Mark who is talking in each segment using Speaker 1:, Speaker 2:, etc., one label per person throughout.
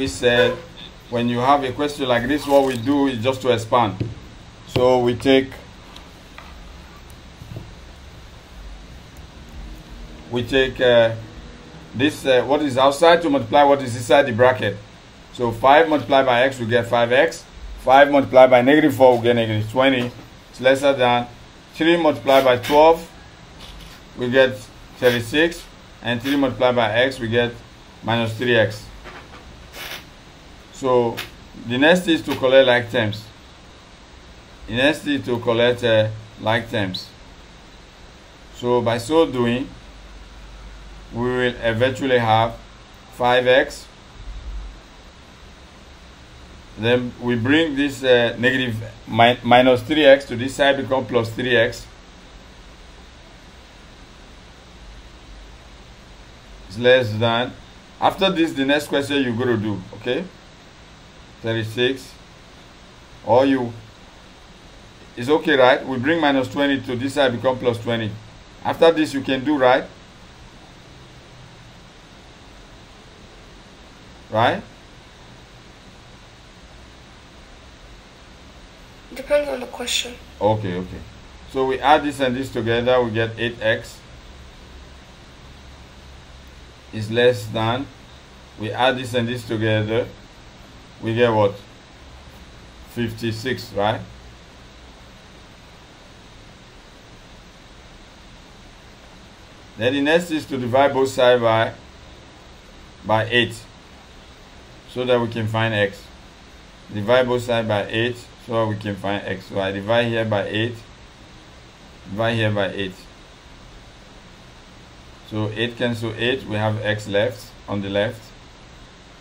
Speaker 1: we said when you have a question like this, what we do is just to expand. So we take we take uh, this uh, what is outside to multiply what is inside the bracket. So 5 multiplied by x, we get 5x. 5 multiplied by negative 4, we get negative 20. It's lesser than 3 multiplied by 12, we get 36. And 3 multiplied by x, we get minus 3x. So the next is to collect like terms. The next is to collect uh, like terms. So by so doing, we will eventually have 5x then we bring this uh, negative mi minus 3x to this side become plus 3x is less than after this the next question you're going to do okay 36 or you it's okay right? We bring minus 20 to this side become plus 20 after this you can do right? Right?
Speaker 2: Depends on the question.
Speaker 1: Okay, okay. So we add this and this together, we get 8x is less than, we add this and this together, we get what? 56, right? Then the next is to divide both sides by, by 8 so that we can find x. Divide both sides by 8 so we can find x. So I divide here by 8, divide here by 8. So 8 cancel 8, we have x left on the left.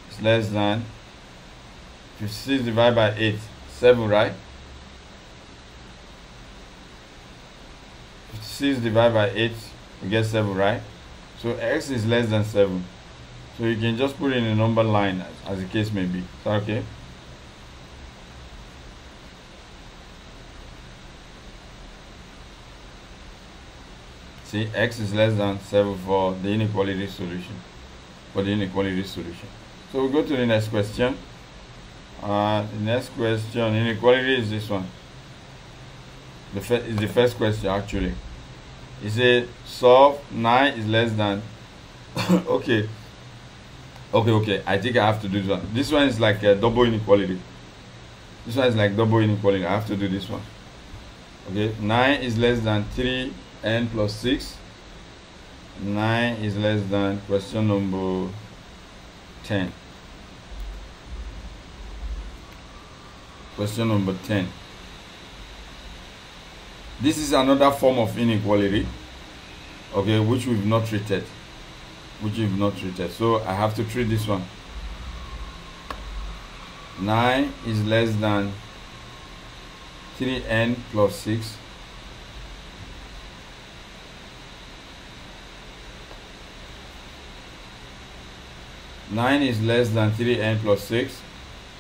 Speaker 1: It's less than 56 divided by 8, 7, right? 56 divided by 8, we get 7, right? So x is less than 7. So you can just put in a number line as, as the case may be. Is that okay? See, x is less than 7 for the inequality solution. For the inequality solution. So we go to the next question. Uh, the next question, inequality is this one. The is the first question actually. Is it solve 9 is less than okay. Okay, okay. I think I have to do this one. This one is like a double inequality. This one is like double inequality. I have to do this one. Okay, 9 is less than 3 n plus 6 9 is less than question number 10 question number 10 this is another form of inequality okay which we've not treated which we've not treated. So i have to treat this one. 9 is less than 3n plus 6 9 is less than 3n plus 6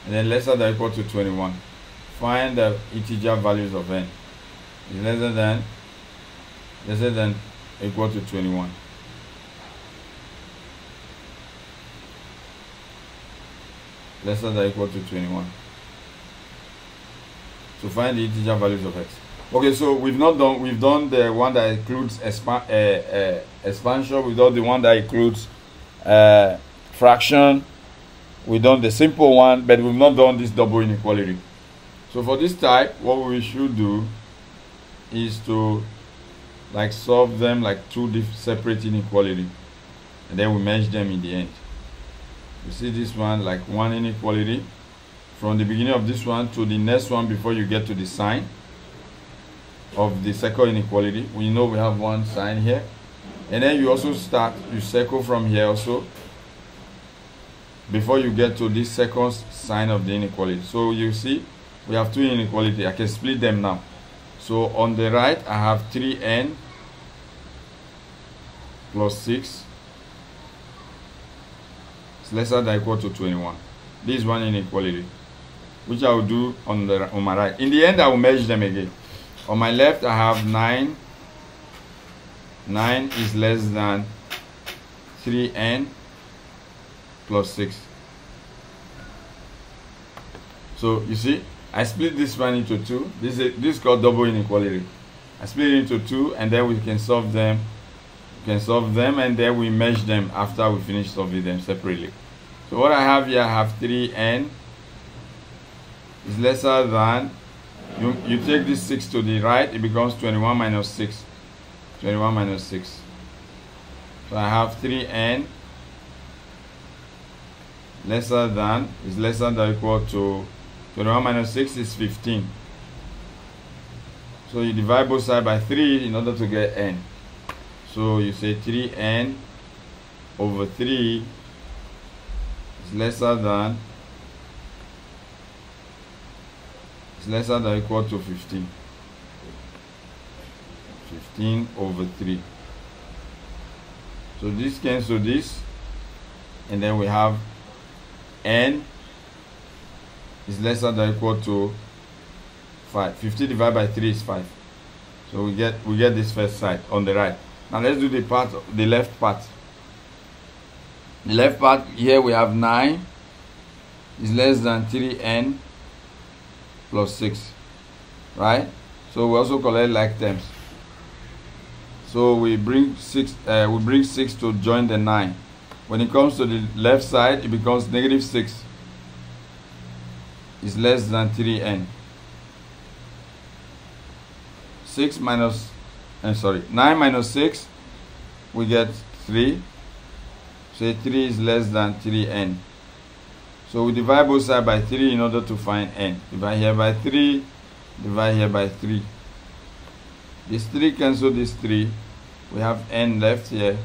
Speaker 1: and then lesser than equal to 21 find the integer values of n is lesser than lesser than equal to 21 lesser than equal to 21 to find the integer values of x. Okay so we've not done we've done the one that includes expa uh, uh, expansion. We've done the one that includes uh, fraction. We've done the simple one but we've not done this double inequality so for this type what we should do is to like solve them like two separate inequality and then we merge them in the end. You see this one like one inequality from the beginning of this one to the next one before you get to the sign of the second inequality. We know we have one sign here. And then you also start you circle from here also before you get to this second sign of the inequality. So you see, we have two inequality. I can split them now. So on the right, I have 3n plus 6 is lesser than equal to 21. This is one inequality, which I will do on the on my right. In the end, I will merge them again. On my left, I have 9. 9 is less than 3n plus 6 so you see I split this one into two. This is this is called double inequality. I split it into two and then we can solve them. We can solve them and then we merge them after we finish solving them separately. So what I have here I have 3n is lesser than you, you take this 6 to the right it becomes 21 minus 6 21 minus 6 so I have 3n lesser than is lesser than equal to 21 minus 6 is 15 so you divide both sides by 3 in order to get n. So you say 3n over 3 is lesser than is lesser than or equal to 15 15 over 3 so this cancel this and then we have n is lesser than or equal to 5 50 divided by 3 is 5 so we get we get this first side on the right. Now let's do the part the left part. The left part here we have 9 is less than 3n plus 6 right? So we also collect like terms. So we bring 6 uh, we bring 6 to join the 9 when it comes to the left side it becomes negative 6 is less than 3n 6 minus I'm uh, sorry 9 minus 6 we get 3 so 3 is less than 3n so we divide both sides by 3 in order to find n. Divide here by 3, divide here by 3. This 3 cancel this 3. We have n left here.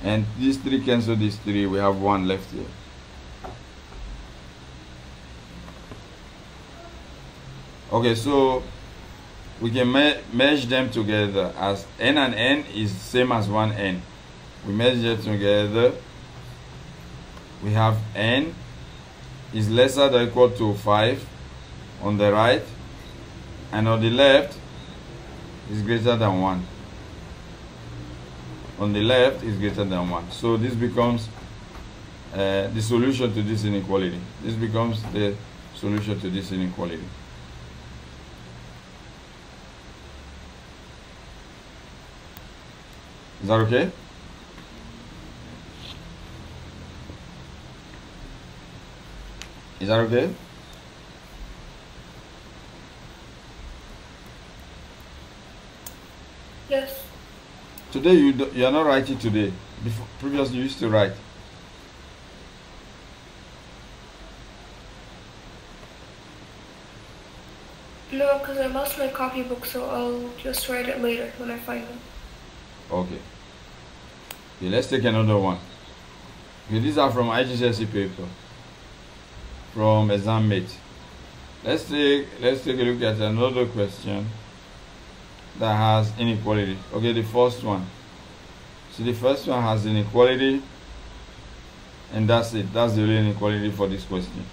Speaker 1: And this 3 cancel this 3. We have 1 left here. Okay, so we can me merge them together as n and n is same as 1n. We merge them together. We have n is lesser than equal to 5 on the right and on the left is greater than 1 on the left is greater than 1 so this becomes uh, the solution to this inequality this becomes the solution to this inequality is that okay Is that okay?
Speaker 2: Yes.
Speaker 1: Today you do, you are not writing today. Before previously you used to write.
Speaker 2: No, because I lost my copybook, so I'll just write it later when I find it.
Speaker 1: Okay. Okay, let's take another one. Okay, these are from IGCSE paper from exam mate. Let's take let's take a look at another question that has inequality. Okay, the first one. So the first one has inequality, and that's it. That's the only inequality for this question.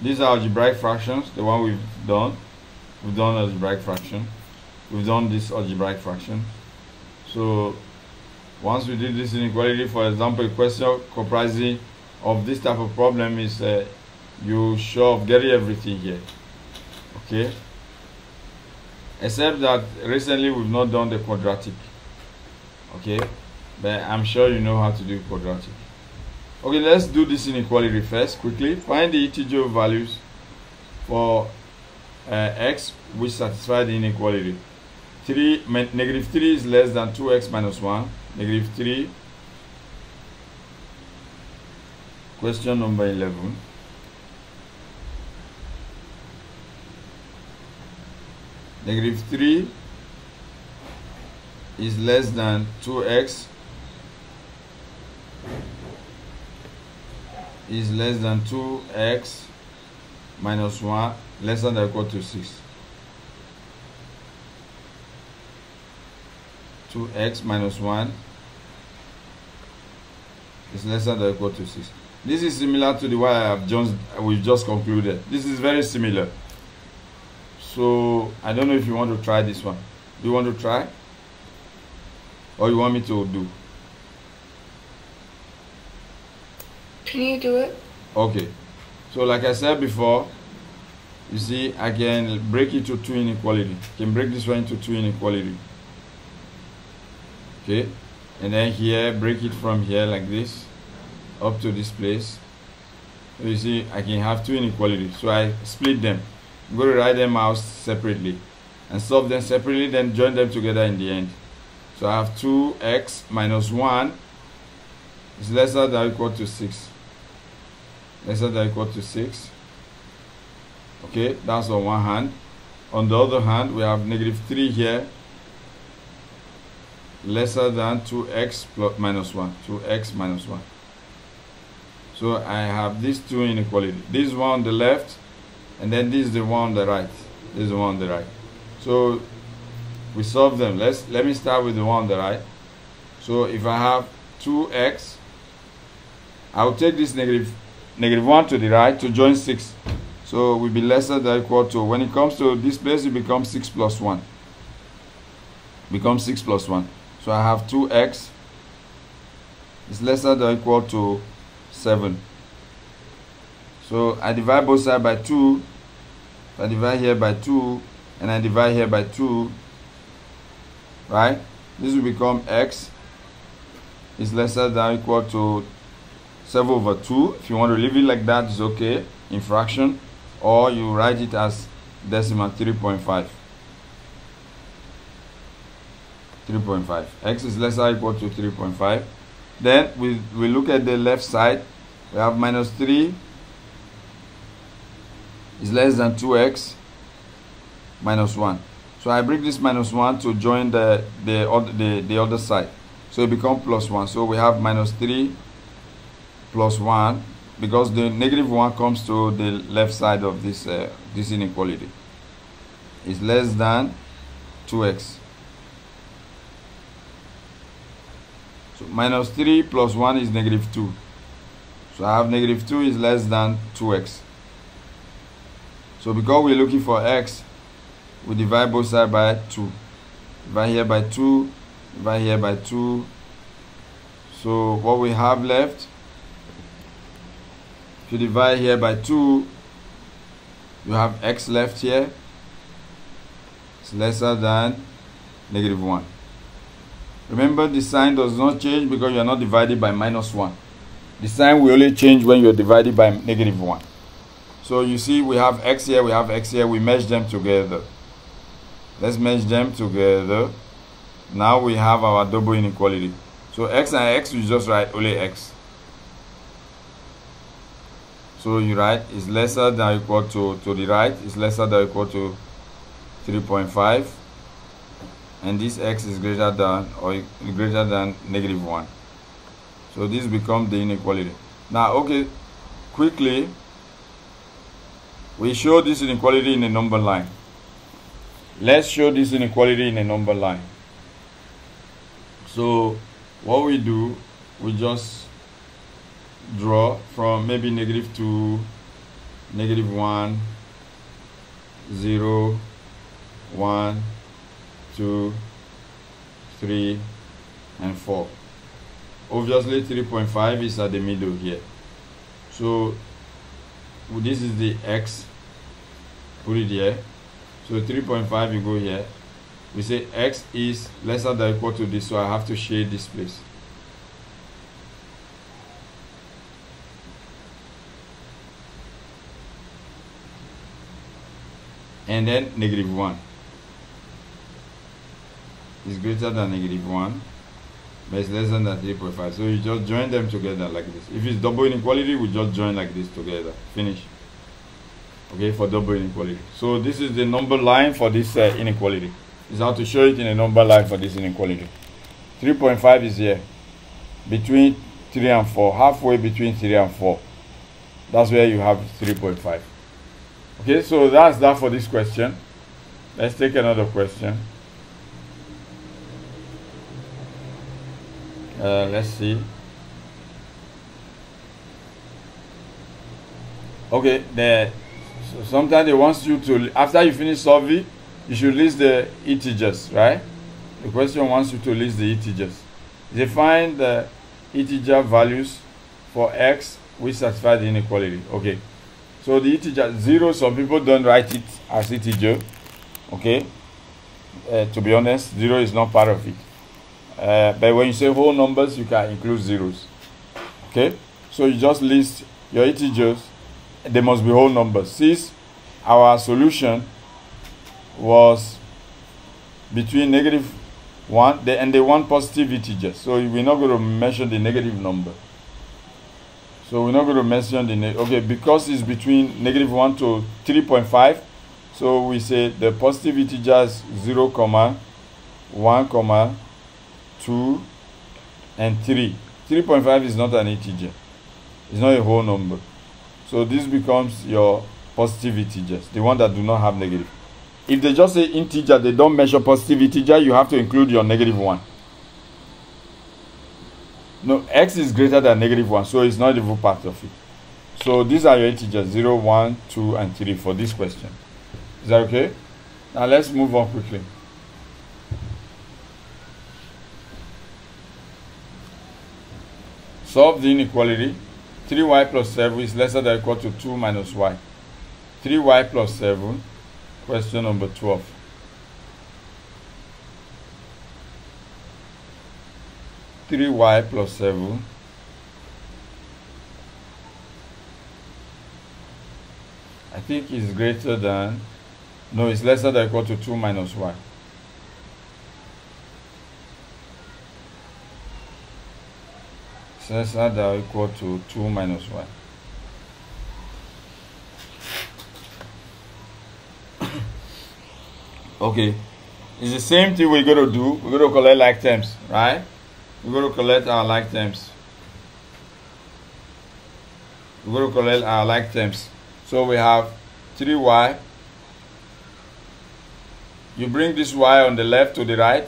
Speaker 1: These are algebraic fractions, the one we've done. We've done algebraic fraction. We've done this algebraic fraction. So once we did this inequality, for example, question comprising of this type of problem is uh, you show getting everything here okay? Except that recently we've not done the quadratic okay? But I'm sure you know how to do quadratic. Okay let's do this inequality first quickly. Find the integer values for uh, x which satisfy the inequality 3 negative 3 is less than 2x minus 1 negative 3 Question number 11. Negative 3 is less than 2x is less than 2x minus 1 less than or equal to 6. 2x minus 1 is less than or equal to 6. This is similar to the one I have just we've just concluded. This is very similar. So I don't know if you want to try this one. Do you want to try? Or you want me to do?
Speaker 2: Can you do it?
Speaker 1: Okay. So like I said before, you see, I can break it to two inequality. Can break this one into two inequality. Okay. And then here, break it from here like this, up to this place. You see, I can have two inequalities. So I split them. I'm going to write them out separately and solve them separately, then join them together in the end. So I have 2x minus 1 is lesser than or equal to 6. Lesser than or equal to 6. Okay, that's on one hand. On the other hand, we have negative 3 here lesser than 2x plus minus 1. 2x minus 1. So I have these two inequality. This one on the left, and then this is the one on the right. This is the one on the right. So we solve them. Let's let me start with the one on the right. So if I have 2x, I'll take this negative negative 1 to the right to join 6. So will be lesser than equal to when it comes to this place it becomes 6 plus 1. Becomes 6 plus 1. So I have 2x is lesser than equal to 7. So I divide both sides by 2. I divide here by 2 and I divide here by 2. Right? This will become x is lesser than equal to 7 over 2. If you want to leave it like that, it's okay in fraction. Or you write it as decimal 3.5. 3.5. x is lesser equal to 3.5. Then we, we look at the left side. We have minus 3 is less than 2x minus 1. So I bring this minus 1 to join the, the, other, the, the other side. So it becomes plus 1. So we have minus 3 plus 1 because the negative 1 comes to the left side of this, uh, this inequality. Is less than 2x. So minus 3 plus 1 is negative 2. So I have negative 2 is less than 2x. So because we're looking for x, we divide both sides by 2. Divide here by 2, divide here by 2. So what we have left, if you divide here by 2, you have x left here. It's lesser than negative 1. Remember the sign does not change because you are not divided by minus 1. The sign will only change when you are divided by negative 1. So you see we have x here, we have x here, we merge them together. Let's merge them together. Now we have our double inequality. So x and x, you just write only x. So you write is lesser than equal to, to the right, is lesser than equal to 3.5 and this x is greater than or greater than negative 1 so this becomes the inequality. Now okay quickly we show this inequality in a number line. Let's show this inequality in a number line. So what we do we just draw from maybe negative 2 negative 1 0 1 2, 3, and 4. Obviously 3.5 is at the middle here. So this is the x, put it here. So 3.5 you go here. We say x is lesser than or equal to this, so I have to shade this place. And then negative 1 is greater than negative 1 but it's less than 3.5 so you just join them together like this. If it's double inequality we just join like this together. Finish. Okay for double inequality. So this is the number line for this uh, inequality. Is how to show it in a number line for this inequality. 3.5 is here. Between 3 and 4 halfway between 3 and 4 that's where you have 3.5 okay so that's that for this question. Let's take another question let's see okay the so sometimes they want you to after you finish solving you should list the integers right the question wants you to list the integers they find the integer values for x which satisfy the inequality. Okay. So the integer zero, some people don't write it as integer. Okay. Uh, to be honest, zero is not part of it. Uh, but when you say whole numbers, you can include zeros. Okay. So you just list your integers. They must be whole numbers. Since our solution was between negative one they, and the one positive integers. So we're not going to mention the negative number. So we're not going to mention the okay because it's between negative one to three point five. So we say the positive integers zero comma one comma two and three. Three point five is not an integer. It's not a whole number. So this becomes your positive integers, the one that do not have negative. If they just say integer, they don't measure positive integer, you have to include your negative one. No, x is greater than negative 1, so it's not even part of it. So these are your integers 0, 1, 2, and 3 for this question. Is that okay? Now let's move on quickly. Solve the inequality. 3y plus 7 is lesser than or equal to 2 minus y. 3y plus 7, question number 12. Three y plus seven I think is greater than no it's lesser than or equal to 2 minus y lesser than or equal to 2 1. okay. It's the same thing we're going to do. We're going to collect like terms right? We're going to collect our like terms we're going to collect our like terms so we have 3y you bring this y on the left to the right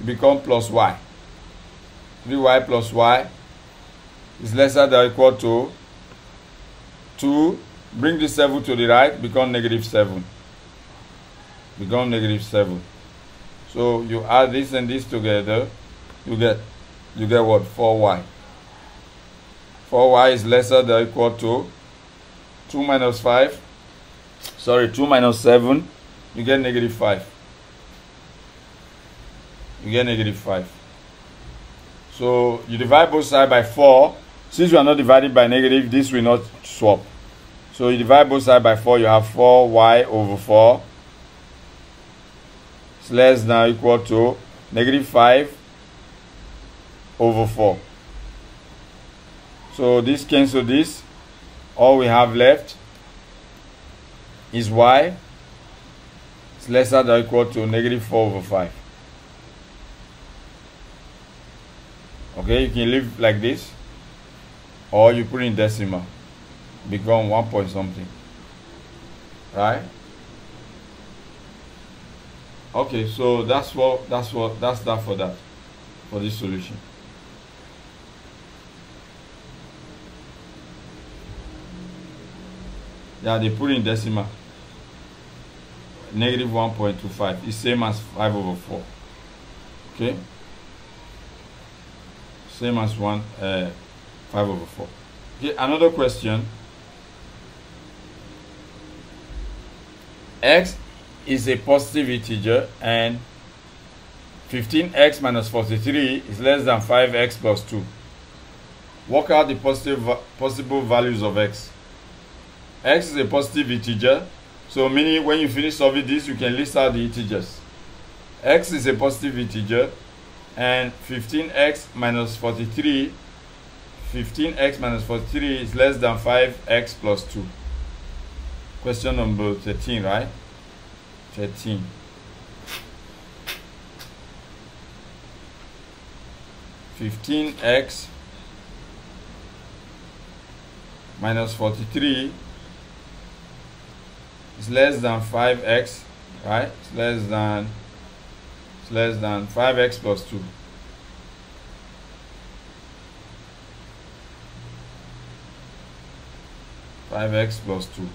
Speaker 1: it become plus y. 3y plus y is lesser than or equal to 2 bring the 7 to the right become negative 7 become negative 7 so you add this and this together you get you get what? 4y 4y is lesser than or equal to 2 minus 5 sorry 2 minus 7 you get negative 5 you get negative 5 so you divide both sides by 4 since you are not divided by negative this will not swap so you divide both sides by 4 you have 4y over 4 is less than equal to negative 5 over 4. So this cancel this. All we have left is y is lesser than equal to negative 4 over 5. Okay, you can leave like this or you put in decimal. Become 1 point something. Right? Okay so that's what that's what that's that for that for this solution. Yeah they put in decimal. Negative 1.25 is same as 5 over 4 okay? Same as 1 uh, 5 over 4 okay another question x is a positive integer and 15x minus 43 is less than 5x plus 2. Work out the positive possible values of x. x is a positive integer, so meaning when you finish solving this, you can list out the integers. x is a positive integer and 15x minus 43 15x minus 43 is less than 5x plus 2. Question number 13, right? 13 fifteen x minus 43 is less than 5x right it's less than it's less than 5x plus 2 5x plus 2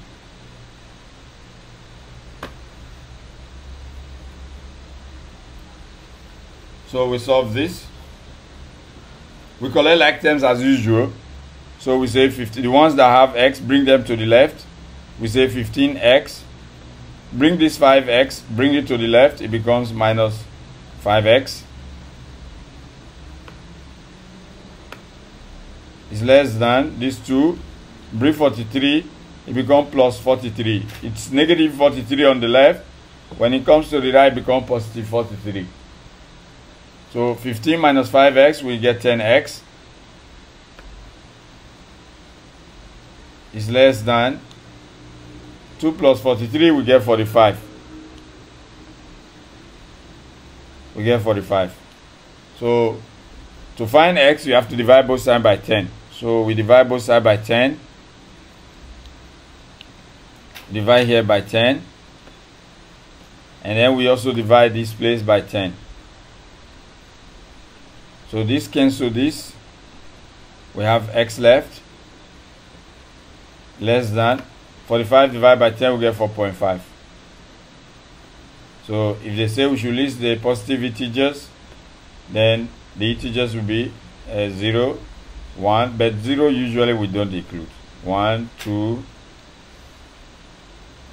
Speaker 1: So we solve this. We collect like terms as usual. So we say 50. The ones that have x, bring them to the left. We say 15x. Bring this 5x, bring it to the left. It becomes minus 5x. Is less than these two. Bring 43. It becomes plus 43. It's negative 43 on the left. When it comes to the right, it becomes positive 43. So 15 minus 5x, we get 10x. Is less than 2 plus 43, we get 45. We get 45. So to find x, you have to divide both sides by 10. So we divide both sides by 10. Divide here by 10. And then we also divide this place by 10. So this cancel this. We have x left. Less than 45 divided by 10 we get 4.5. So if they say we should list the positive integers, then the integers will be uh, 0, 1, but 0 usually we don't include. 1, 2,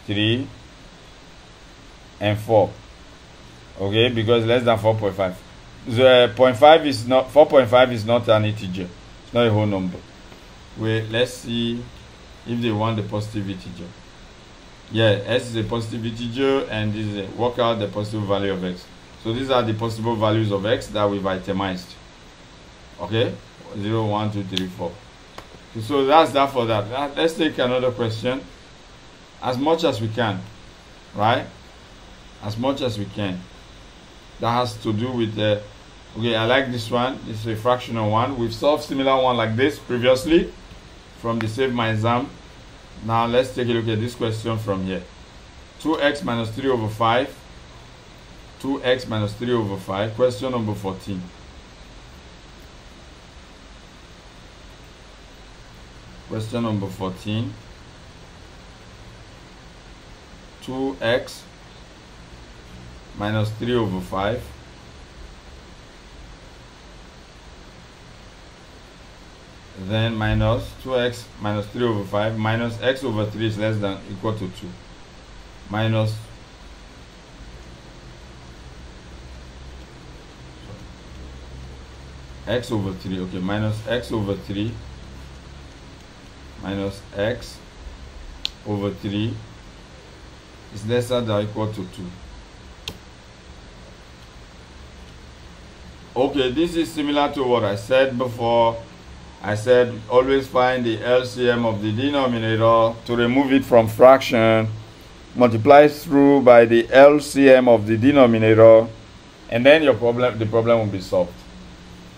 Speaker 1: 3, and 4. Okay, because less than 4.5 uh, the 0.5 is not 4.5 is not an integer. It's not a whole number. Wait let's see if they want the positive integer yeah s is a positive integer and this is a work out the positive value of x. So these are the possible values of x that we've itemized. Okay? 0 1 2 3 4 so that's that for that. Let's take another question as much as we can right as much as we can that has to do with the Okay, I like this one. This is a fractional one. We've solved similar one like this previously from the Save My Exam. Now let's take a look at this question from here. 2x minus 3 over 5. 2x minus 3 over 5. Question number 14. Question number 14. 2x minus 3 over 5 then minus 2x minus 3 over 5 minus x over 3 is less than equal to 2 minus x over 3 okay minus x over 3 minus x over 3 is lesser than equal to 2 okay this is similar to what I said before I said always find the LCM of the denominator to remove it from fraction, multiply through by the LCM of the denominator, and then your problem, the problem will be solved.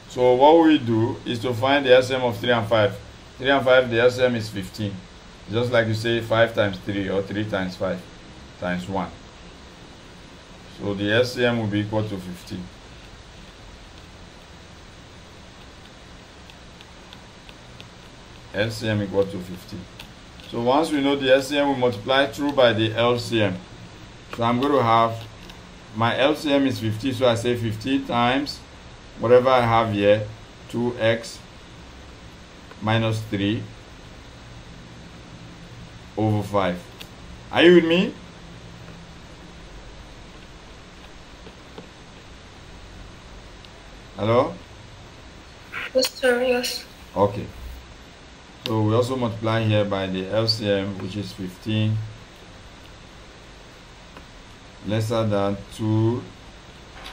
Speaker 1: So what we do is to find the LCM of 3 and 5. 3 and 5, the LCM is 15. Just like you say 5 times 3 or 3 times 5 times 1. So the LCM will be equal to 15. LCM equal to 50. So once we know the LCM, we multiply through by the LCM. So I'm going to have, my LCM is 50, so I say 50 times whatever I have here, 2x minus 3 over 5. Are you with me? Hello?
Speaker 2: Yes, sir, yes.
Speaker 1: Okay. So we also multiply here by the LCM, which is 15 lesser than 2,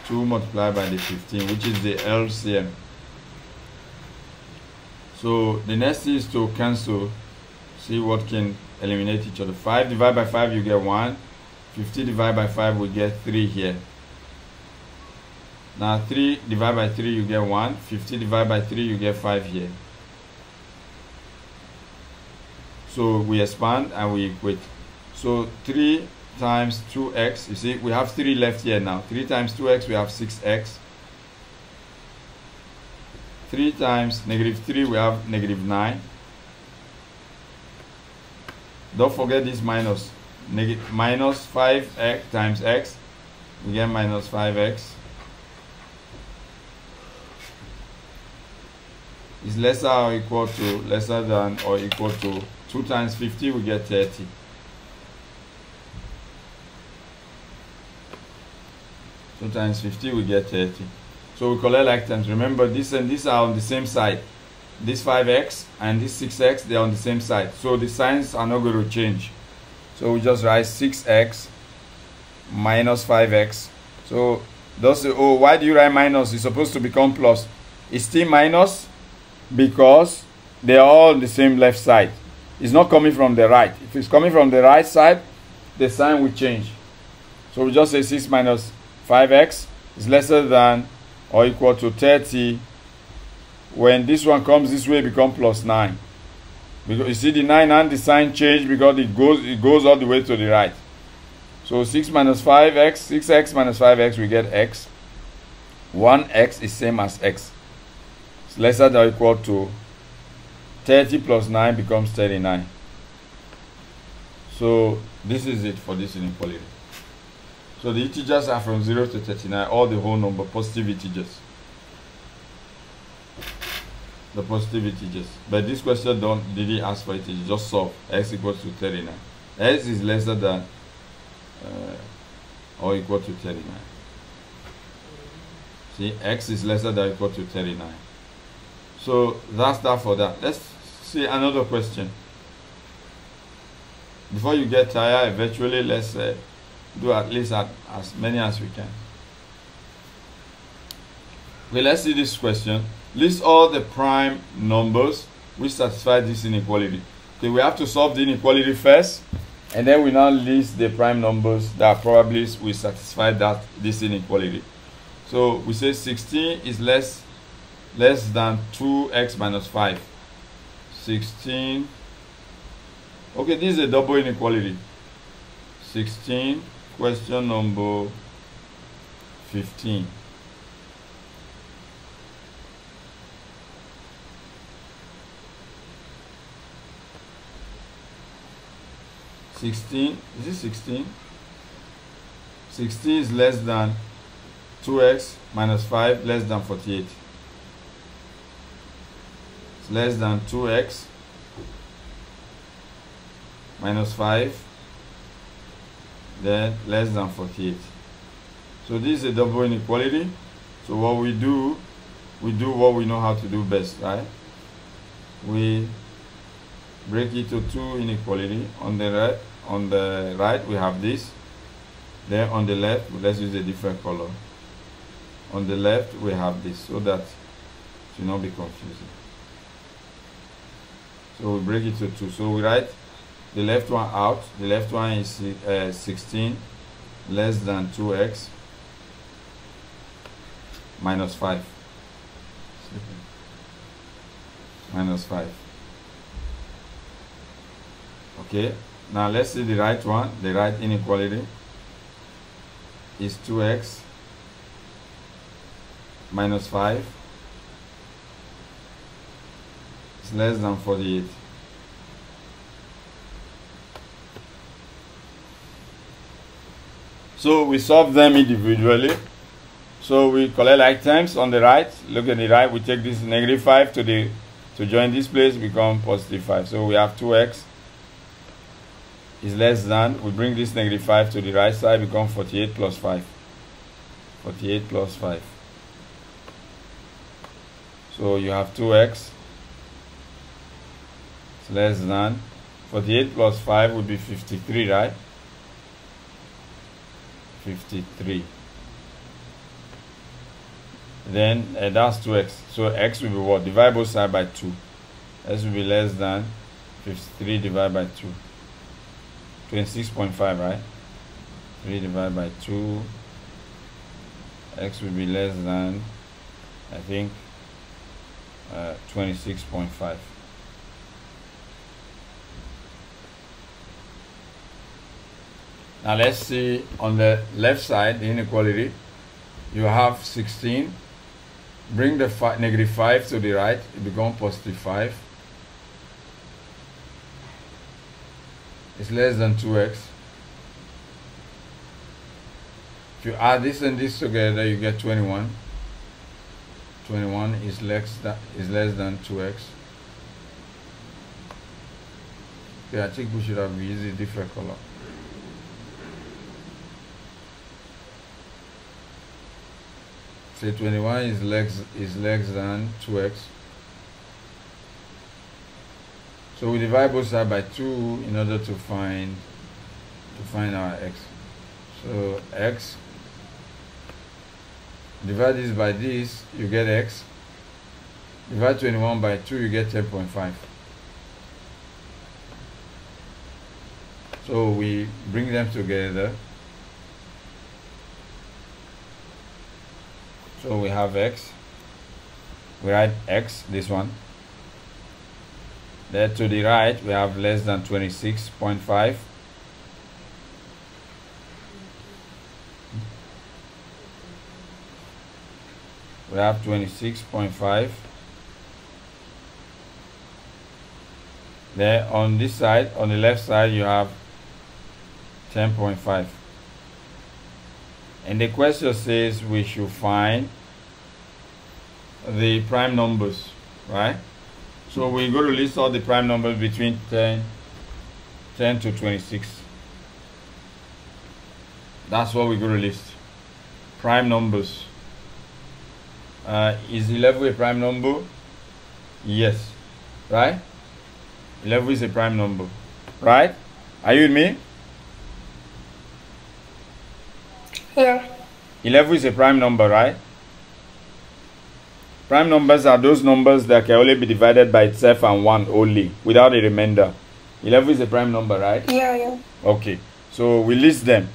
Speaker 1: 2 multiplied by the 15, which is the LCM. So the next is to cancel, see what can eliminate each other. 5 divided by 5, you get 1. 50 divided by 5, we get 3 here. Now 3 divided by 3, you get 1. 50 divided by 3, you get 5 here. So we expand and we equate. So 3 times 2x, you see, we have 3 left here now. 3 times 2x, we have 6x. 3 times negative 3, we have negative 9. Don't forget this minus. Negative minus 5x times x, we get minus 5x. Is lesser or equal to lesser than or equal to 2 times 50 we get 30 2 times 50 we get 30 so we collect like terms remember this and this are on the same side. This 5x and this 6x they are on the same side. So the signs are not going to change. So we just write 6x minus 5x so those oh why do you write minus? It's supposed to become plus. It's still minus because they are all the same left side. It's not coming from the right. If it's coming from the right side the sign will change. So we just say 6 minus 5x is lesser than or equal to 30 when this one comes this way become plus 9 because you see the 9 and the sign change because it goes it goes all the way to the right. So 6 minus 5x 6x minus 5x we get x. 1x is same as x it's lesser than or equal to 30 plus 9 becomes 39 so this is it for this inequality so the integers are from 0 to 39 all the whole number positive integers the positive integers. But this question don't didn't ask for it, it just solve x equals to 39. x is lesser than uh, or equal to 39. See, x is lesser than or equal to 39. So that's that for that. Let's see another question. Before you get tired, eventually let's uh, do at least at, as many as we can. Okay, let's see this question. List all the prime numbers which satisfy this inequality. Okay, we have to solve the inequality first, and then we now list the prime numbers that probably will satisfy that this inequality. So we say 16 is less less than 2x minus 5. 16. Okay, this is a double inequality. 16, question number 15. 16 is it 16 16 is less than 2x minus 5 less than 48 it's less than 2x minus 5 then less than 48 so this is a double inequality. So what we do we do what we know how to do best right? We break it to two inequality. On the right on the right we have this. Then on the left let's use a different color. On the left we have this so that it should not be confusing so we break it to two. So we write the left one out. The left one is uh, 16 less than 2x minus 5 minus 5 okay. Now let's see the right one, the right inequality is 2x minus 5 less than 48. So we solve them individually. So we collect like terms on the right. Look at the right. We take this negative 5 to the to join this place become positive 5. So we have 2x is less than, we bring this negative 5 to the right side, become 48 plus 5. 48 plus 5. So you have 2x is less than, 48 plus 5 would be 53, right? 53. Then uh, that's 2x. So x will be what? Divide both side by 2. x will be less than 53 divided by 2. 26.5 right 3 divided by 2 x will be less than I think uh, 26.5 now let's see on the left side the inequality you have 16 bring the negative 5 to the right it becomes positive 5 It's less than 2x. If you add this and this together, you get 21. 21 is less than is less than 2x okay I think we should have used a different color say 21 is less is less than 2x so we divide both sides by 2 in order to find to find our x. So x divide this by this you get x. Divide 21 by 2 you get 10.5 so we bring them together so we have x. We write x this one. There to the right we have less than 26.5 we have 26.5 there on this side on the left side you have 10.5 and the question says we should find the prime numbers right so we're going to list all the prime numbers between 10 10 to 26 that's what we're going to list prime numbers uh, is 11 a prime number? Yes. Right? 11 is a prime number. Right? Are you with me?
Speaker 2: Yeah.
Speaker 1: 11 is a prime number, right? Prime numbers are those numbers that can only be divided by itself and 1 only, without a remainder. 11 is a prime number, right?
Speaker 2: Yeah, yeah.
Speaker 1: Okay. So we list them.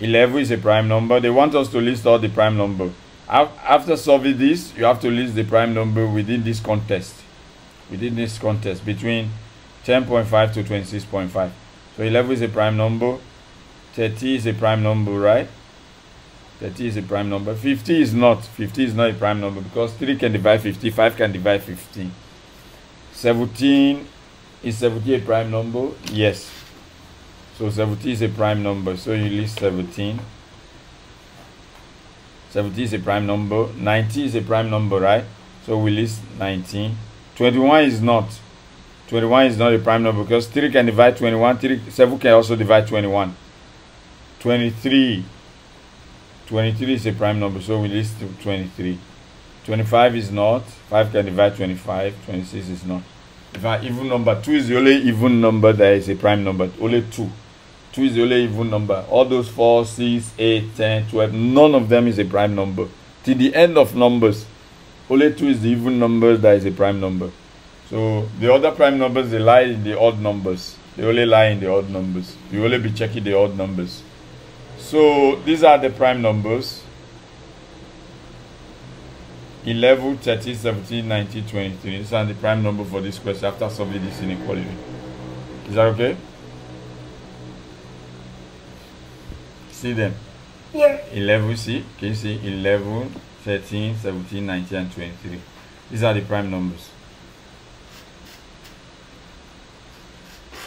Speaker 1: 11 is a prime number. They want us to list all the prime number. After solving this, you have to list the prime number within this contest. Within this contest between 10.5 to 26.5. So 11 is a prime number. 30 is a prime number, right? 30 is a prime number. 50 is not. 50 is not a prime number because 3 can divide 50, 5 can divide 15. 17 is 70 a prime number? Yes. So 70 is a prime number. So you list 17. 70 is a prime number 90 is a prime number right so we list 19 21 is not 21 is not a prime number because 3 can divide 21 3 7 can also divide 21 23 23 is a prime number so we list 23 25 is not 5 can divide 25 26 is not if an even number 2 is the only even number that is a prime number only 2 2 is the only even number. All those 4, 6, 8, 10, 12, none of them is a prime number. Till the end of numbers, only 2 is the even number that is a prime number. So the other prime numbers, they lie in the odd numbers. They only lie in the odd numbers. You only be checking the odd numbers. So these are the prime numbers. 11, 30, 17, 19, 23. These are the prime number for this question after solving this inequality. Is that okay? see them?
Speaker 2: Yeah.
Speaker 1: 11, see? Can you see? 11, 13, 17, 19, and 23. These are the prime numbers.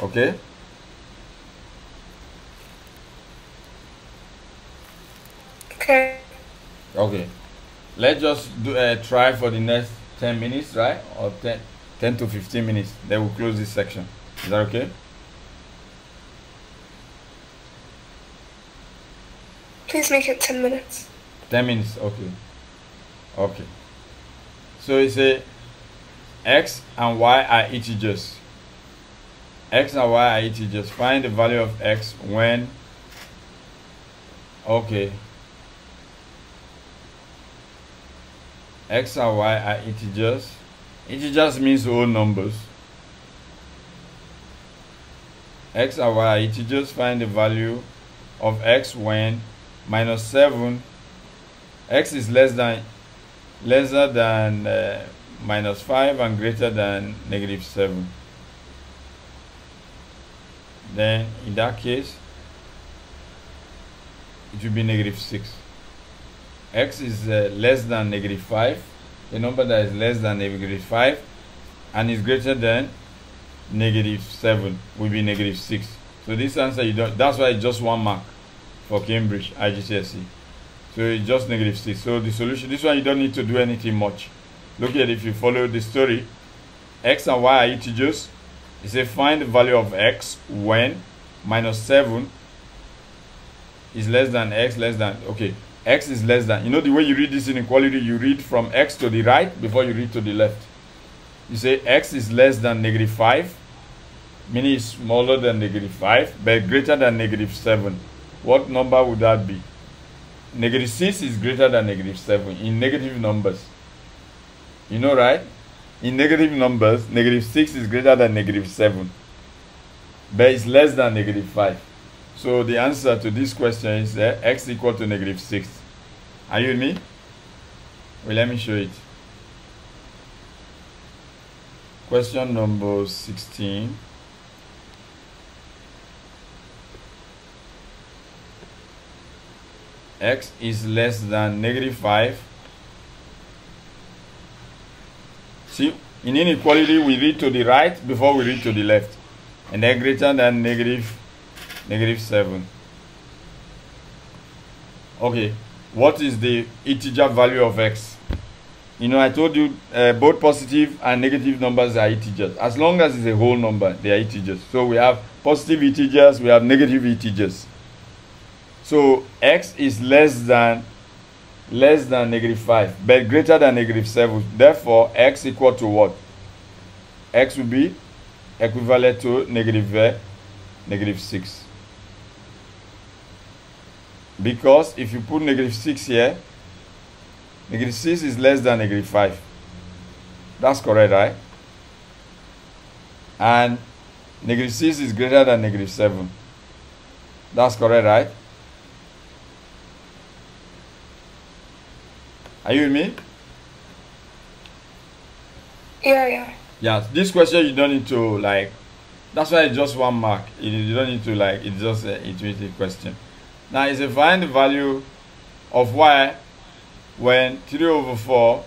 Speaker 1: Okay?
Speaker 2: Okay.
Speaker 1: Okay. Let's just do a uh, try for the next 10 minutes, right? Or 10, 10 to 15 minutes. Then we'll close this section. Is that okay?
Speaker 2: Please make it 10 minutes.
Speaker 1: 10 minutes, okay. Okay. So you say x and y are integers. x and y are integers. Find the value of x when okay. X and y are integers. Integers means whole numbers. x and y are integers. Find the value of x when minus 7 x is less than lesser than uh, minus 5 and greater than negative 7 then in that case it will be negative 6 x is uh, less than negative 5 a number that is less than negative 5 and is greater than negative 7 will be negative 6 so this answer you don't that's why just one mark for Cambridge IGCSE. So it's just negative 6. So the solution, this one you don't need to do anything much. Look at if you follow the story. x and y are integers. It says find the value of x when minus 7 is less than x less than, okay, x is less than. You know the way you read this inequality, you read from x to the right before you read to the left. You say x is less than negative 5, meaning it's smaller than negative 5, but greater than negative 7. What number would that be? Negative 6 is greater than negative 7 in negative numbers. You know, right? In negative numbers, negative 6 is greater than negative 7, but it's less than negative 5. So the answer to this question is uh, x equal to negative 6. Are you with me? Well, let me show it. Question number 16. x is less than negative 5. See, in inequality, we read to the right before we read to the left. And then greater than negative, negative 7. Okay, what is the integer value of x? You know, I told you uh, both positive and negative numbers are integers. As long as it's a whole number, they are integers. So we have positive integers, we have negative integers. So x is less than less than negative 5, but greater than negative 7. Therefore, x equal to what? x will be equivalent to negative, uh, negative 6. Because if you put negative 6 here, negative 6 is less than negative 5. That's correct, right? And negative 6 is greater than negative 7. That's correct, right? Are you with me?
Speaker 2: Yeah, yeah.
Speaker 1: Yeah, this question you don't need to like. That's why it's just one mark. You don't need to like. It's just an intuitive question. Now, it's a find the value of y when 3 over 4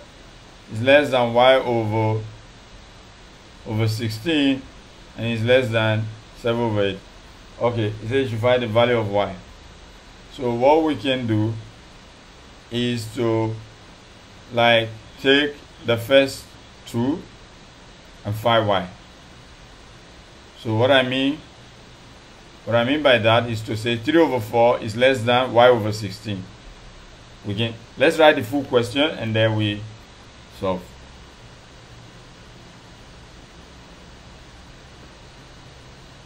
Speaker 1: is less than y over over 16 and is less than 7 over 8. Okay, it says you find the value of y. So what we can do is to like take the first two and find y. So what I mean, what I mean by that is to say 3 over 4 is less than y over 16. We can let's write the full question and then we solve.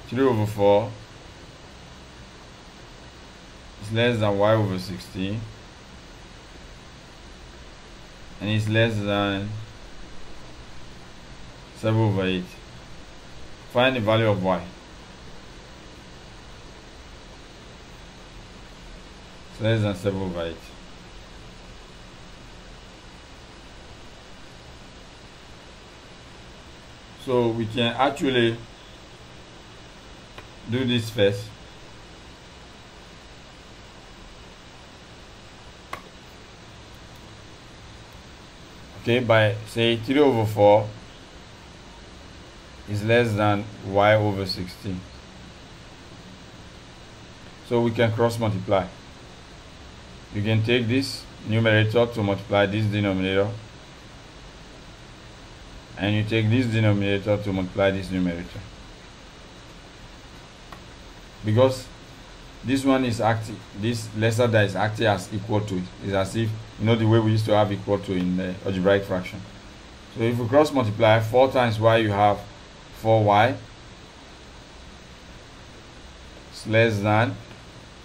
Speaker 1: Three over four is less than y over sixteen and is less than 7 over 8. Find the value of y. Than 7 over 8. So we can actually do this first. okay by say 3 over 4 is less than y over 16 so we can cross multiply you can take this numerator to multiply this denominator. And you take this denominator to multiply this numerator. Because this one is acting this lesser that is acting as equal to it. Is as if you know the way we used to have equal to in the algebraic fraction. So if we cross multiply 4 times y you have 4y it's less than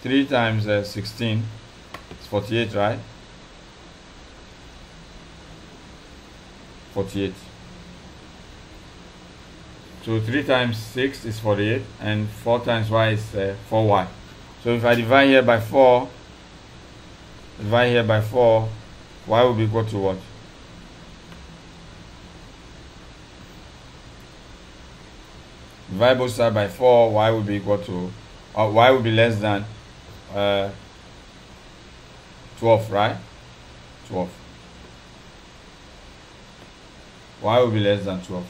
Speaker 1: 3 times uh, 16 it's 48 right? 48 so 3 times 6 is 48 and 4 times y is uh, 4y so if I divide here by 4, divide here by 4, y will be equal to what? Divide both sides by 4, y will be equal to, or y will be less than uh, 12, right? 12. y will be less than 12.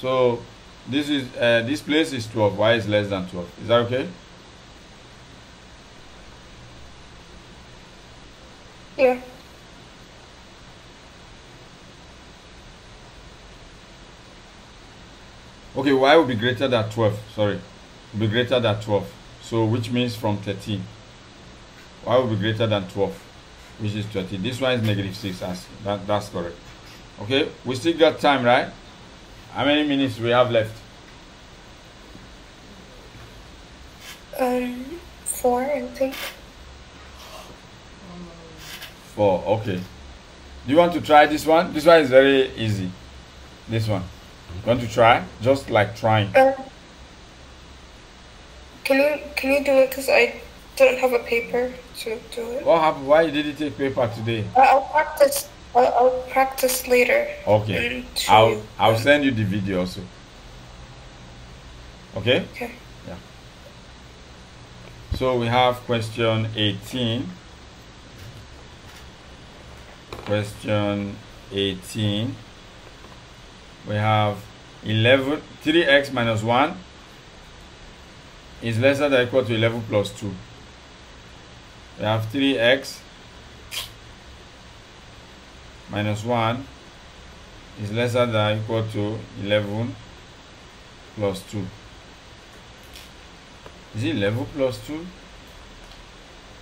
Speaker 1: So this is uh, this place is 12 y is less than 12 is that okay
Speaker 2: Yeah.
Speaker 1: Okay, y will be greater than 12. Sorry. Will be greater than 12. So which means from 13. Y will be greater than 12, which is 20. This one is negative 6. As that, that's correct. Okay, we still got time, right? How many minutes we have left?
Speaker 2: Um, four, I think.
Speaker 1: Four. Okay. Do you want to try this one? This one is very easy. This one. You want to try? Just like trying.
Speaker 2: Um, can you can you do it? Cause I don't have a paper to do it.
Speaker 1: What happened? Why did you take paper today?
Speaker 2: I'll practice. I'll, I'll practice later.
Speaker 1: Okay. I'll
Speaker 2: you.
Speaker 1: I'll send you the video also. Okay?
Speaker 2: Okay. Yeah.
Speaker 1: So we have question 18. Question 18. We have 11, 3x minus 1 is lesser than or equal to 11 plus 2. We have 3x minus 1 is lesser than equal to 11 plus 2. Is it 11 plus 2?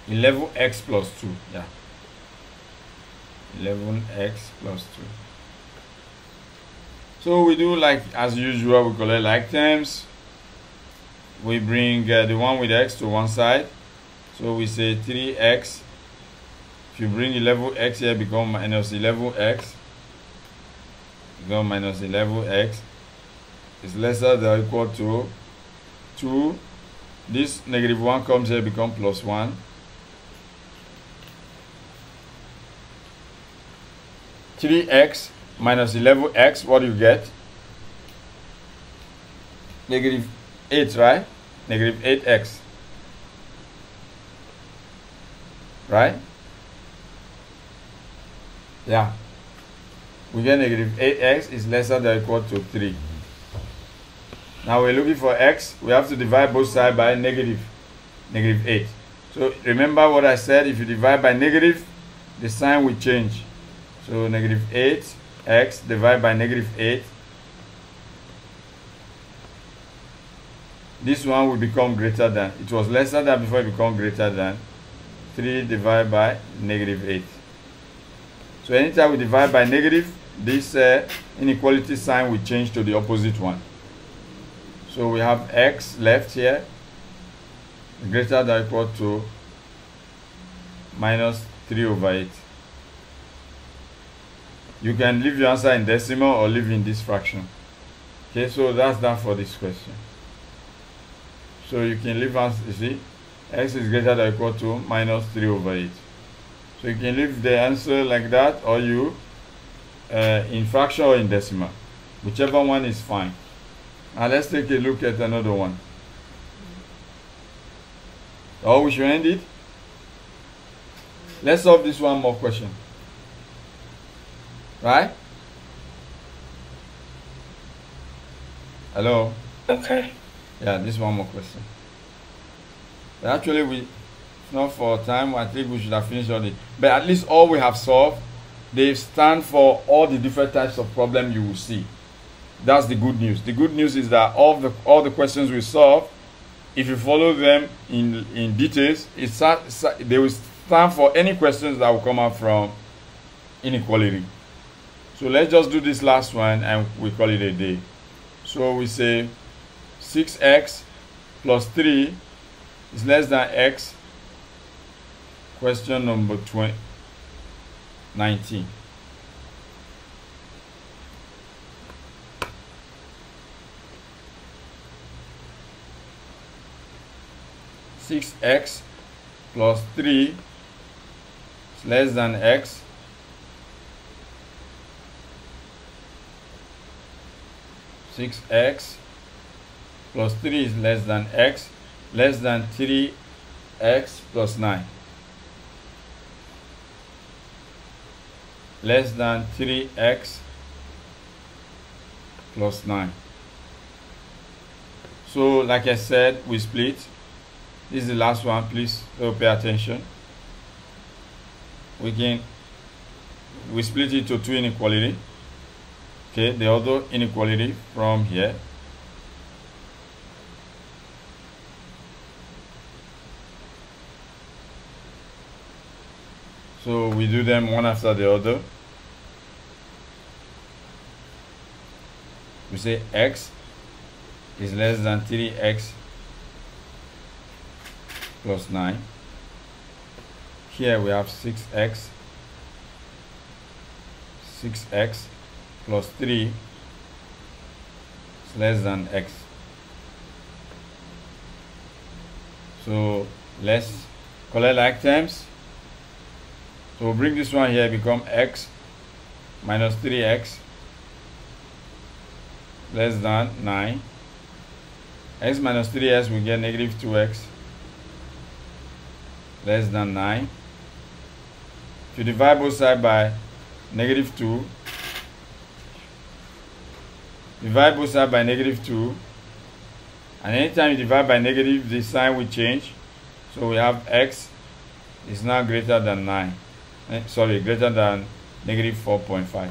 Speaker 1: 11x plus 2, yeah. 11x plus 2. So we do like as usual, we collect like terms. We bring uh, the one with x to one side. So we say 3x. If you bring 11x here, become minus 11x. Become minus 11x. Is lesser than or equal to 2 this negative 1 comes here become plus 1 3x minus 11x what do you get negative 8 right negative 8x right yeah we get negative 8x is lesser than or equal to 3 now we're looking for x. We have to divide both sides by negative, negative 8. So remember what I said, if you divide by negative, the sign will change. So negative 8, x divided by negative 8. This one will become greater than, it was lesser than before it become greater than 3 divided by negative 8. So anytime we divide by negative, this uh, inequality sign will change to the opposite one. So we have x left here greater than or equal to minus 3 over 8. You can leave your answer in decimal or leave in this fraction. Okay, so that's that for this question. So you can leave us, you see, x is greater than or equal to minus 3 over 8. So you can leave the answer like that or you uh, in fraction or in decimal. Whichever one is fine. Now let's take a look at another one. Oh, we should end it. Let's solve this one more question. Right? Hello?
Speaker 2: Okay.
Speaker 1: Yeah, this one more question. Actually, we not for time. I think we should have finished all it. But at least all we have solved, they stand for all the different types of problem you will see. That's the good news. The good news is that all the all the questions we solve, if you follow them in in details, it's they will stand for any questions that will come out from inequality. So let's just do this last one and we call it a day. So we say 6x plus 3 is less than x. Question number 20, 19. Six x plus three is less than x. Six x plus 3 is less than x less than 3x plus 9 less than 3x plus 9 so like I said we split. This is the last one. Please so pay attention. We can we split it to two inequality. Okay the other inequality from here so we do them one after the other. We say x is less than 3x plus 9 here we have 6x 6x plus 3 is less than x. So let's collect like terms so we'll bring this one here become x minus 3x less than 9 x minus 3x we get negative 2x less than 9 if you divide both sides by negative 2 divide both sides by negative 2 and anytime you divide by negative the sign will change. So we have x is now greater than 9 eh, sorry greater than negative 4.5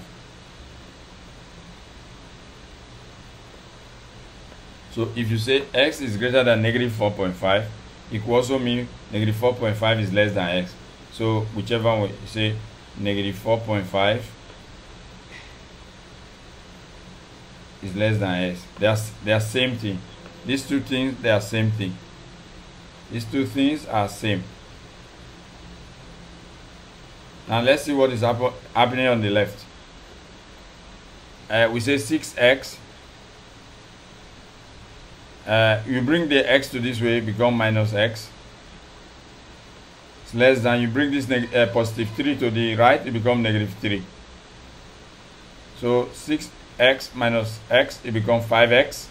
Speaker 1: so if you say x is greater than negative 4.5 it could also mean negative 4.5 is less than x. So whichever one you say negative 4.5 is less than x. They are, they are same thing. These two things they are same thing. These two things are same now let's see what is happen happening on the left. Uh, we say 6x uh, you bring the x to this way become minus x. It's less than you bring this uh, positive 3 to the right it become negative 3 so 6x minus x it become 5x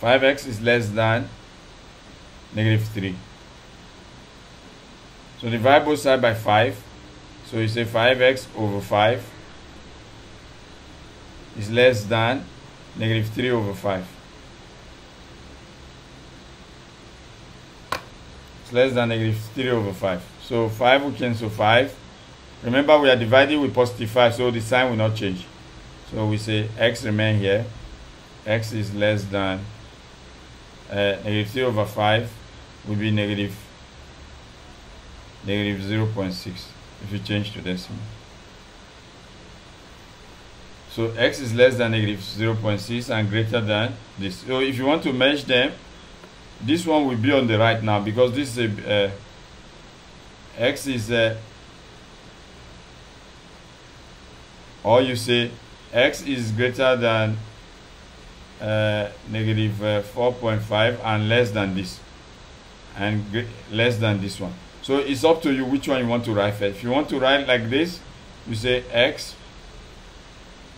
Speaker 1: 5x is less than negative 3 so divide both side by 5 so you say 5x over 5 is less than negative 3 over 5. It's less than negative 3 over 5. So 5 will cancel 5. Remember we are dividing with positive 5 so the sign will not change. So we say x remain here. x is less than uh, negative 3 over 5 will be negative negative 0.6 if you change to decimal. So x is less than negative 0.6 and greater than this. So if you want to merge them, this one will be on the right now because this is a uh, x is a or you say x is greater than uh, negative, uh, 4.5 and less than this and less than this one so it's up to you which one you want to write first if you want to write like this you say x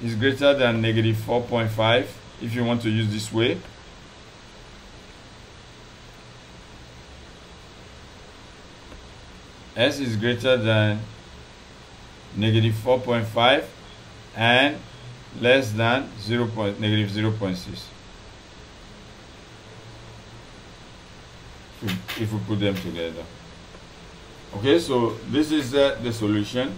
Speaker 1: is greater than negative 4.5 if you want to use this way. S is greater than negative 4.5 and less than 0. Point, negative 0 0.6. If we put them together. Okay, so this is uh, the solution.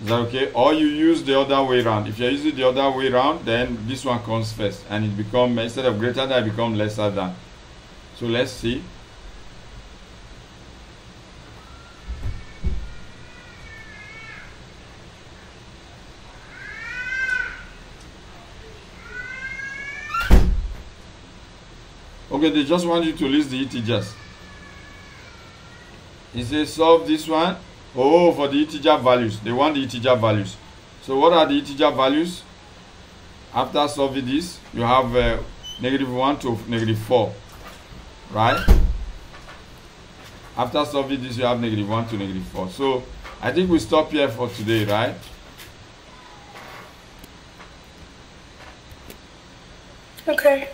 Speaker 1: Is that okay? Or you use the other way around. If you're using the other way around, then this one comes first and it become instead of greater than, it become lesser than. So let's see. Okay, they just want you to list the integers. He says solve this one Oh, for the integer values. They want the integer values. So what are the integer values? After solving this, you have uh, negative 1 to negative 4. Right? After solving this, you have negative 1 to negative 4. So I think we stop here for today, right?
Speaker 2: Okay.